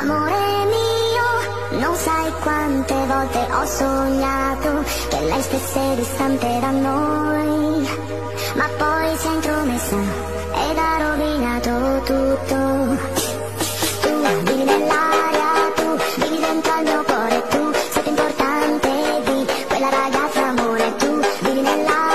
Amore mio, non sai quante volte ho sognato che lei stesse distante da noi, ma poi si è intromessa ed ha rovinato tutto. Tu vivi nell'aria, tu vivi dentro al mio cuore, tu sei più importante di quella ragazza amore, tu vivi nell'aria.